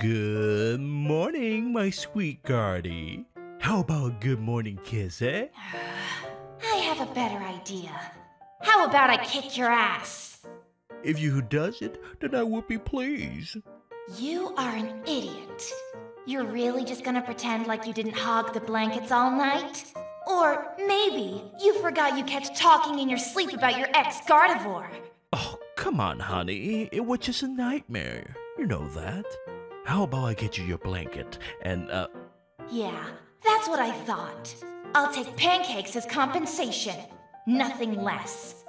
Good morning, my sweet Gardy. How about a good morning kiss, eh? I have a better idea. How about I kick your ass? If you does it, then I would be pleased. You are an idiot. You're really just gonna pretend like you didn't hog the blankets all night? Or maybe you forgot you kept talking in your sleep about your ex Gardevoir. Oh, come on, honey. It was just a nightmare. You know that. How about I get you your blanket and, uh, Yeah, that's what I thought. I'll take pancakes as compensation. Nothing less.